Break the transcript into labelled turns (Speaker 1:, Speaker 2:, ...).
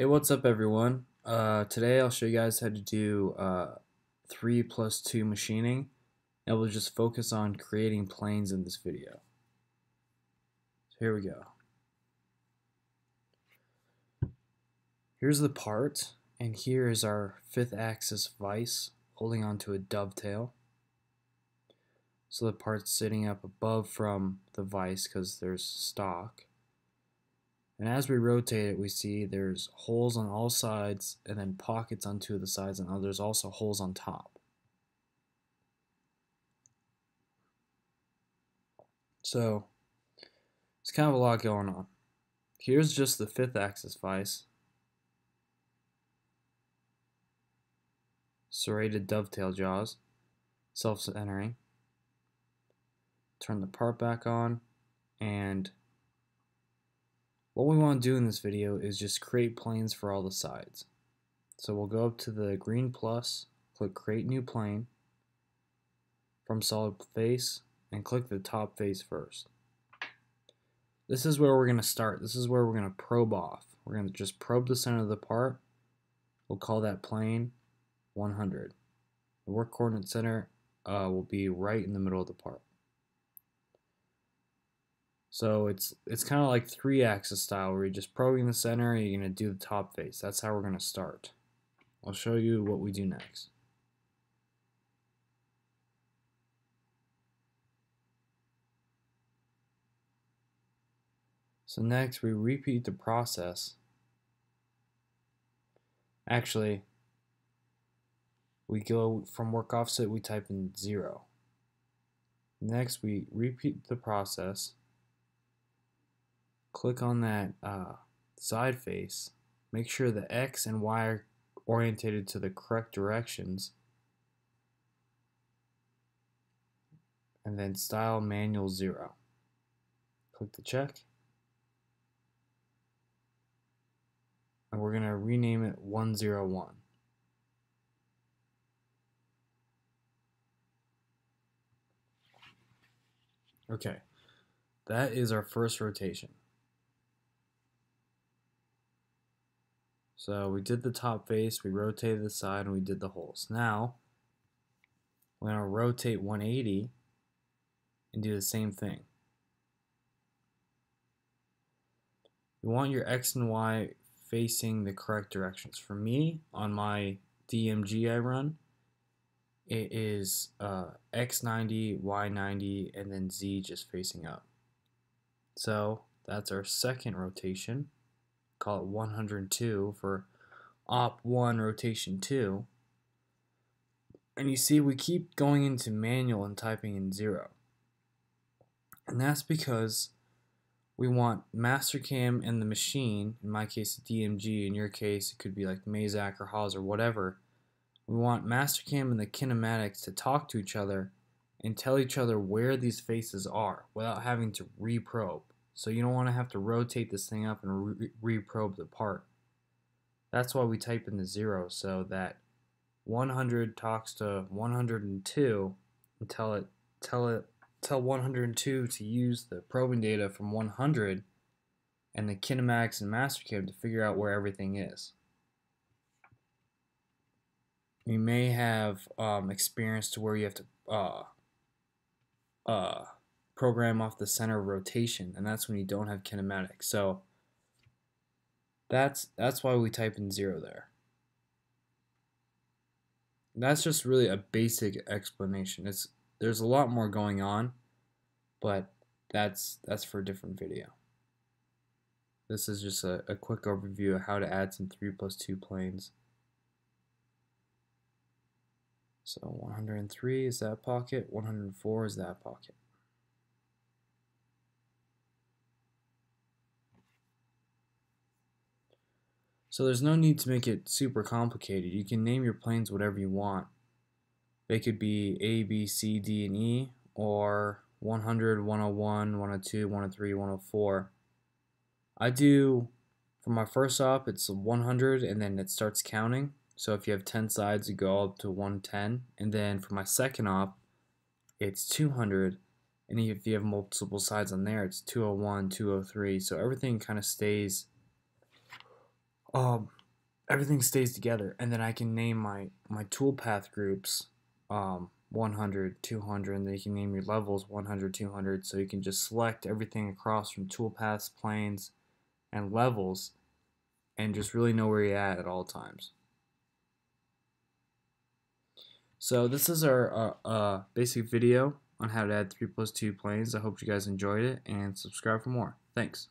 Speaker 1: Hey, what's up everyone? Uh, today I'll show you guys how to do uh, 3 plus 2 machining and we'll just focus on creating planes in this video. So here we go. Here's the part and here is our fifth axis vise holding onto a dovetail. So the part's sitting up above from the vise because there's stock. And as we rotate it, we see there's holes on all sides and then pockets on two of the sides and there's also holes on top. So, it's kind of a lot going on. Here's just the fifth axis vise. Serrated dovetail jaws, self-centering. Turn the part back on and what we want to do in this video is just create planes for all the sides. So we'll go up to the green plus, click create new plane from solid face and click the top face first. This is where we're going to start. This is where we're going to probe off. We're going to just probe the center of the part. We'll call that plane 100. The work coordinate center uh, will be right in the middle of the part. So it's it's kind of like three axis style where you're just probing the center and you're going to do the top face. That's how we're going to start. I'll show you what we do next. So next we repeat the process. Actually, we go from work offset, we type in 0. Next we repeat the process click on that uh, side face, make sure the X and Y are orientated to the correct directions, and then style manual 0. Click the check. And we're going to rename it 101. Okay, that is our first rotation. So we did the top face, we rotated the side, and we did the holes. Now, we're going to rotate 180 and do the same thing. You want your X and Y facing the correct directions. For me, on my DMG I run, it is uh, X90, Y90, and then Z just facing up. So that's our second rotation call it 102 for op 1 rotation 2 and you see we keep going into manual and typing in 0 and that's because we want Mastercam and the machine, in my case DMG, in your case it could be like Mazak or Haas or whatever, we want Mastercam and the kinematics to talk to each other and tell each other where these faces are without having to reprobe. So you don't want to have to rotate this thing up and re reprobe the part. That's why we type in the zero so that 100 talks to 102 and tell it tell it tell 102 to use the probing data from 100 and the kinematics and mastercam to figure out where everything is. You may have um, experience to where you have to uh, uh, program off the center rotation, and that's when you don't have kinematics. So that's that's why we type in zero there. That's just really a basic explanation. It's there's a lot more going on, but that's that's for a different video. This is just a, a quick overview of how to add some 3 plus 2 planes. So 103 is that pocket, 104 is that pocket. So there's no need to make it super complicated. You can name your planes whatever you want. They could be A, B, C, D, and E, or 100, 101, 102, 103, 104. I do, for my first op, it's 100, and then it starts counting. So if you have 10 sides, you go up to 110. And then for my second op, it's 200. And if you have multiple sides on there, it's 201, 203. So everything kind of stays um, everything stays together and then I can name my my toolpath groups um, 100 200 and then you can name your levels 100 200 so you can just select everything across from toolpaths planes and levels and just really know where you're at at all times. So this is our uh, uh, basic video on how to add 3 plus 2 planes. I hope you guys enjoyed it and subscribe for more. Thanks